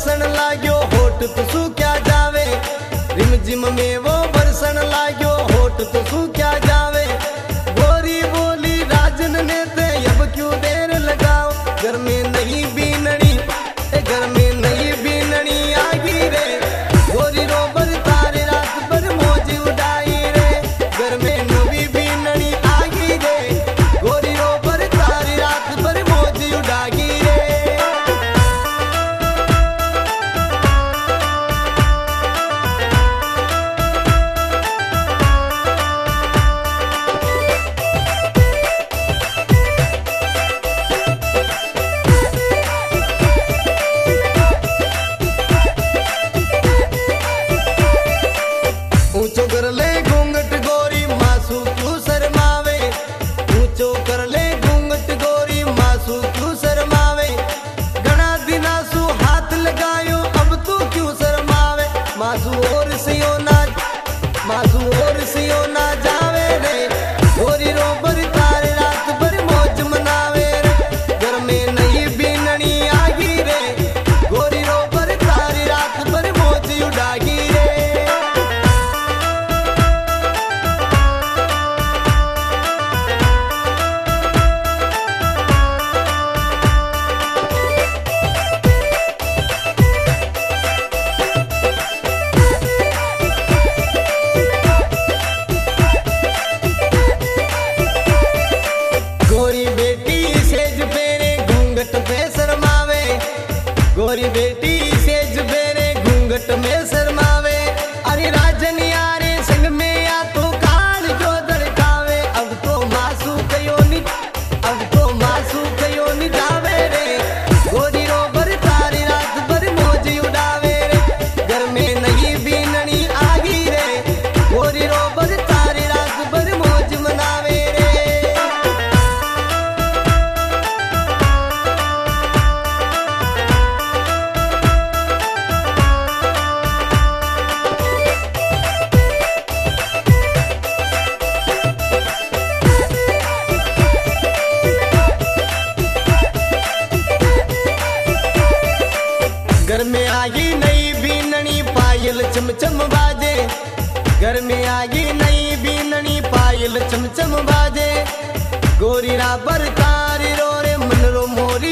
बरसन लागो होठ तो सूख्या जावे। रिम जिम में वो बरसन लागो होठ तो सूख्या जावे। गोरी बोली राजन ने ते, अब क्यों देर लगाओ? घर में मोरी बेटी सेज बेरे घूंघट में से चमचम बाजे। गर्मी में आगी नई बीननी पायल चमचम बाजे। गोरी राबर तारी रोरे मन रो मोरी